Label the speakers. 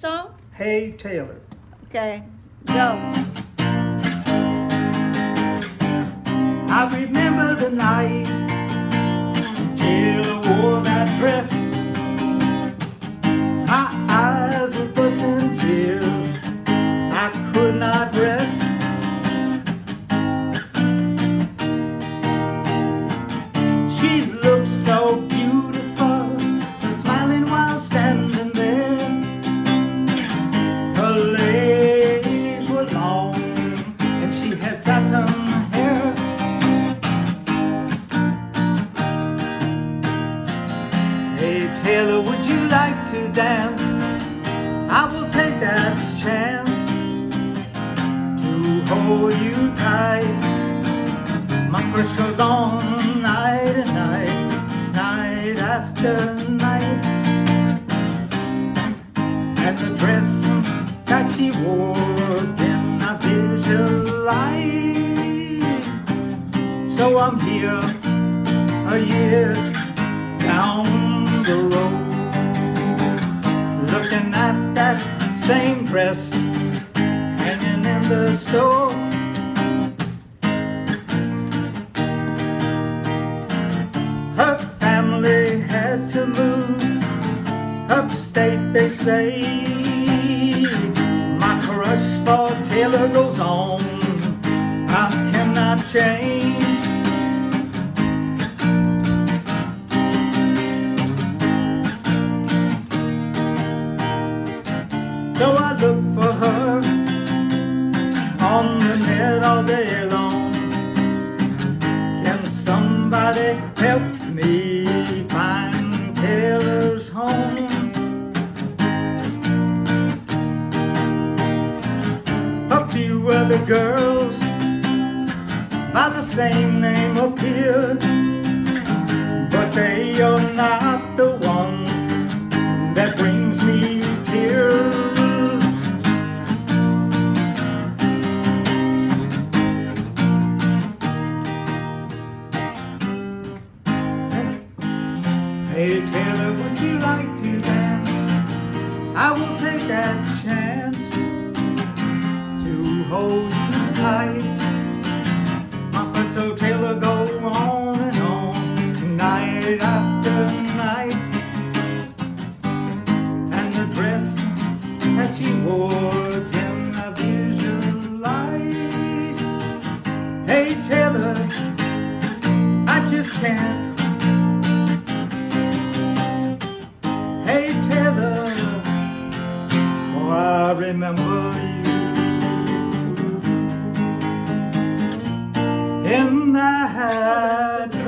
Speaker 1: Song?
Speaker 2: Hey Taylor.
Speaker 1: Okay, go.
Speaker 2: I remember the night Taylor wore that dress. My eyes were busting tears. I could not rest. Like to dance? I will take that chance to hold you tight. My crush goes on night and night, night after night. And the dress that she wore can I visualize. So I'm here a year down store. Her family had to move upstate, they say. My crush for Taylor goes on, I cannot change. So I look on the net all day long. Can somebody help me find Taylor's home? A few other girls by the same name appeared, but they Hey Taylor, would you like to dance? I will take that chance to hold you tight. My friend Taylor go on and on, night after night. And the dress that she wore can I visualize? Hey remember you in the house.